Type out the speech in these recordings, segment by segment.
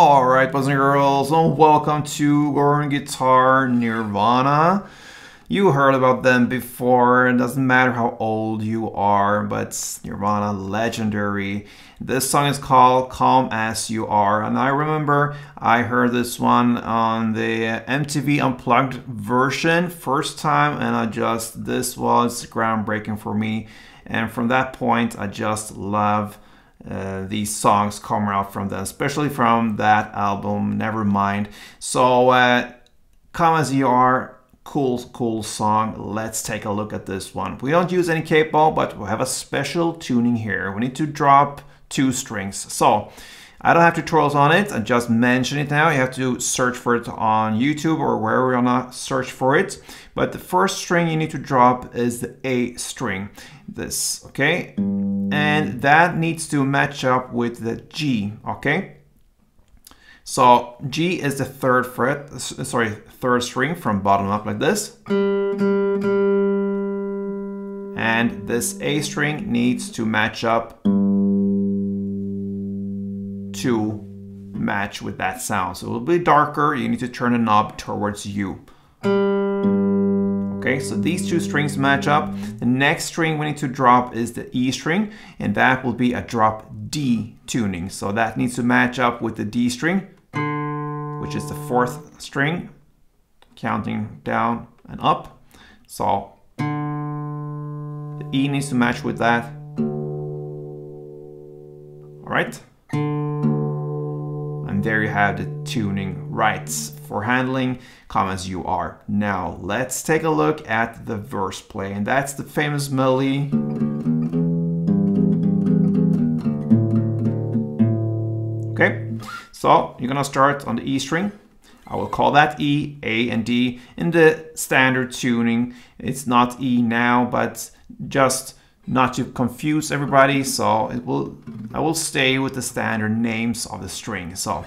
Alright, boys and girls, and welcome to Gordon Guitar Nirvana. You heard about them before, it doesn't matter how old you are, but Nirvana legendary. This song is called Come As You Are, and I remember I heard this one on the MTV Unplugged version first time, and I just, this was groundbreaking for me. And from that point, I just love uh, these songs come out from them, especially from that album, Nevermind. So, uh, Come As You Are cool, cool song. Let's take a look at this one. We don't use any capo, but we have a special tuning here. We need to drop two strings. So I don't have tutorials on it. I just mention it now. You have to search for it on YouTube or wherever you wanna search for it. But the first string you need to drop is the A string. This, okay? And mm. that needs to match up with the G, okay? So G is the third fret, sorry, third string from bottom up like this. And this A string needs to match up to match with that sound. So it will be darker, you need to turn the knob towards you. Okay, so these two strings match up. The next string we need to drop is the E string, and that will be a drop D tuning. So that needs to match up with the D string, which is the fourth string, counting down and up. So the E needs to match with that. All right. And there you have the tuning rights for handling As You Are. Now let's take a look at the verse play and that's the famous melody. Okay, so you're gonna start on the E string. I will call that E, A, and D in the standard tuning. It's not E now, but just not to confuse everybody. So it will, I will stay with the standard names of the string. So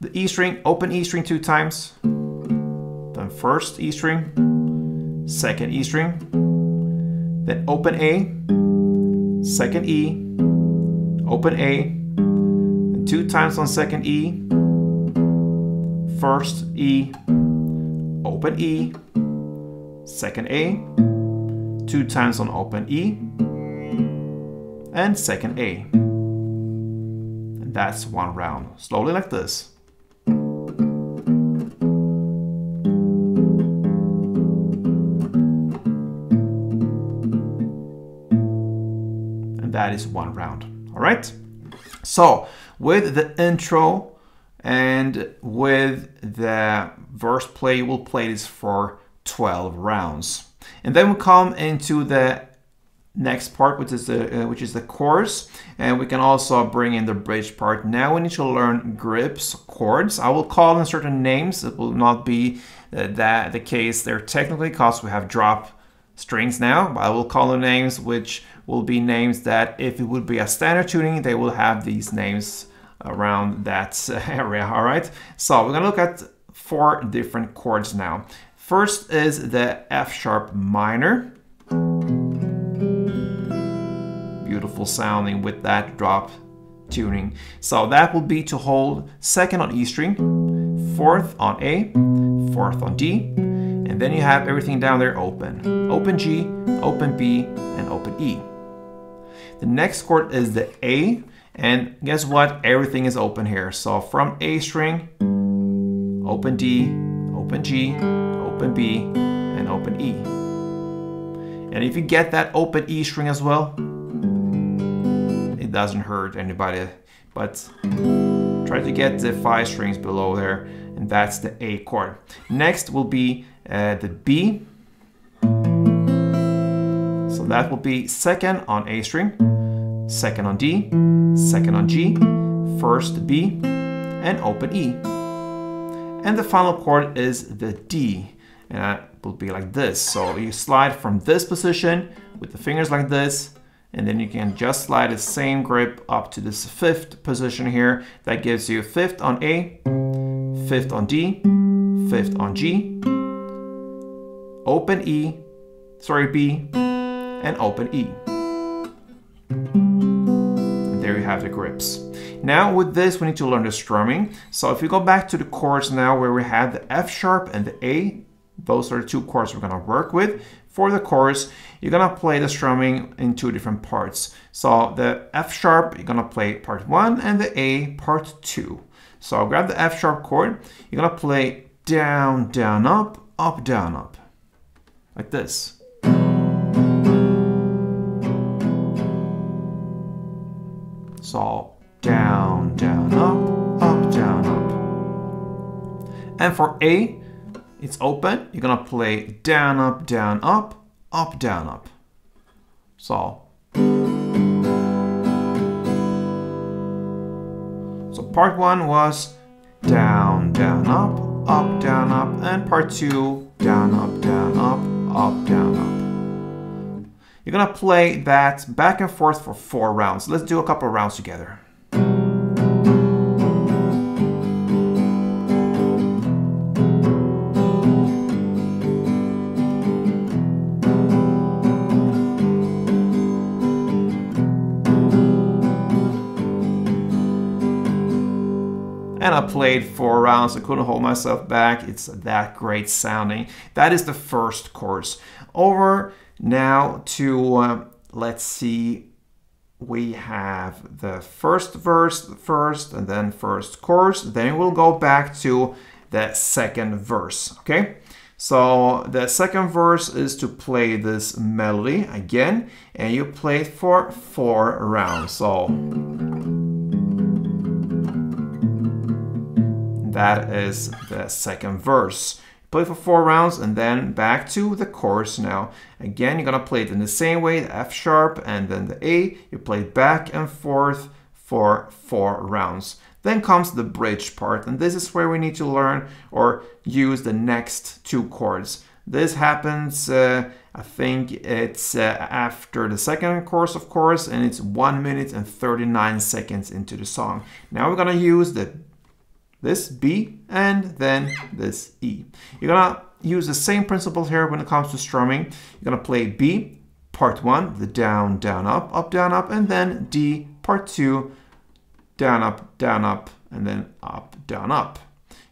the E string, open E string two times, then first E string, second E string, then open A, second E, open A, and two times on second E, first E, open E, second A, two times on open E, and second A. And that's one round. Slowly like this. That is one round. All right. So with the intro and with the verse play, we'll play this for 12 rounds. And then we come into the next part, which is the uh, which is the chorus, and we can also bring in the bridge part. Now we need to learn grips, chords. I will call in certain names. It will not be uh, that the case there technically, because we have drop strings now. But I will call them names, which will be names that if it would be a standard tuning, they will have these names around that area. All right. So we're gonna look at four different chords now. First is the F sharp minor. Beautiful sounding with that drop tuning. So that will be to hold second on E string, fourth on A, fourth on D, then you have everything down there open. Open G, open B, and open E. The next chord is the A, and guess what? Everything is open here. So from A string, open D, open G, open B, and open E. And if you get that open E string as well, it doesn't hurt anybody, but try to get the five strings below there, and that's the A chord. Next will be uh, the B. So that will be second on A string, second on D, second on G, first B, and open E. And the final chord is the D and that will be like this. So you slide from this position with the fingers like this, and then you can just slide the same grip up to this fifth position here. That gives you fifth on A, fifth on D, fifth on G, open E, sorry B, and open E. And there you have the grips. Now with this, we need to learn the strumming. So if we go back to the chords now where we have the F sharp and the A, those are the two chords we're gonna work with. For the chorus, you're gonna play the strumming in two different parts. So the F sharp, you're gonna play part one and the A part two. So I'll grab the F sharp chord, you're gonna play down, down, up, up, down, up. Like this. So down, down, up, up, down, up. And for A, it's open. You're gonna play down, up, down, up, up, down, up. So. Part one was down, down, up, up, down, up, and part two, down, up, down, up, up, down, up. You're gonna play that back and forth for four rounds. Let's do a couple rounds together. Played four rounds. I couldn't hold myself back. It's that great sounding. That is the first course. Over now to, uh, let's see, we have the first verse first and then first course. Then we'll go back to the second verse, okay? So the second verse is to play this melody again, and you play it for four rounds. So that is the second verse. Play for four rounds and then back to the chorus now. Again, you're gonna play it in the same way, the F sharp and then the A. You play back and forth for four rounds. Then comes the bridge part, and this is where we need to learn or use the next two chords. This happens, uh, I think it's uh, after the second chorus, of course, and it's 1 minute and 39 seconds into the song. Now we're gonna use the this B and then this E. You're gonna use the same principle here when it comes to strumming. You're gonna play B, part one, the down, down, up, up, down, up, and then D, part two, down, up, down, up, and then up, down, up.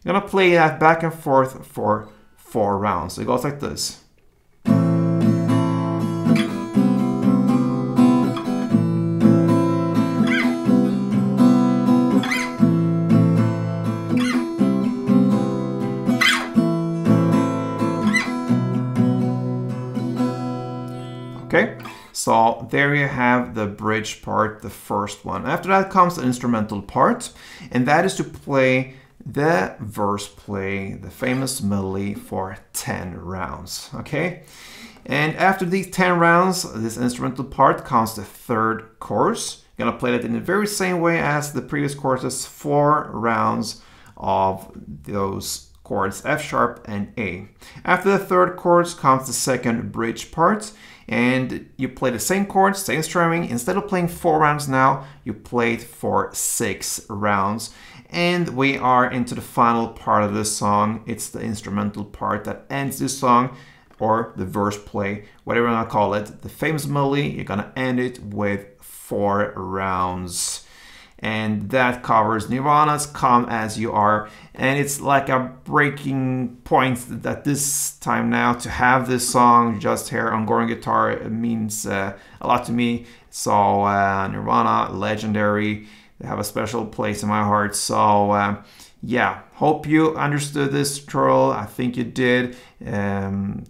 You're gonna play that back and forth for four rounds. It goes like this. There you have the bridge part, the first one. After that comes the instrumental part, and that is to play the verse play, the famous melody for 10 rounds, okay? And after these 10 rounds, this instrumental part comes the third chorus. You're gonna play it in the very same way as the previous choruses, four rounds of those chords F sharp and A. After the third chords comes the second bridge part and you play the same chords, same strumming. Instead of playing four rounds now, you play it for six rounds. And we are into the final part of the song. It's the instrumental part that ends this song or the verse play, whatever you want to call it. The famous melody, you're gonna end it with four rounds and that covers Nirvana's Come As You Are. And it's like a breaking point that this time now to have this song just here on Goran Guitar it means uh, a lot to me. So, uh, Nirvana, legendary, they have a special place in my heart. So, uh, yeah, hope you understood this tutorial. I think you did. Um,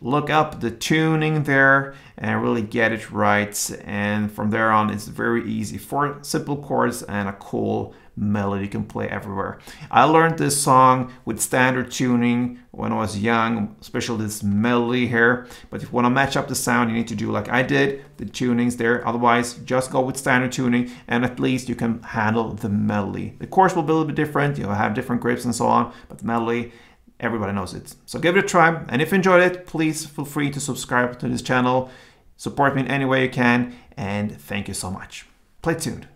look up the tuning there and really get it right. And from there on it's very easy. Four simple chords and a cool melody you can play everywhere. I learned this song with standard tuning when i was young especially this melody here. But if you want to match up the sound you need to do like i did the tunings there. Otherwise just go with standard tuning and at least you can handle the melody. The chorus will be a little bit different you'll have different grips and so on but the melody Everybody knows it. So give it a try. And if you enjoyed it, please feel free to subscribe to this channel. Support me in any way you can. And thank you so much. Play tuned.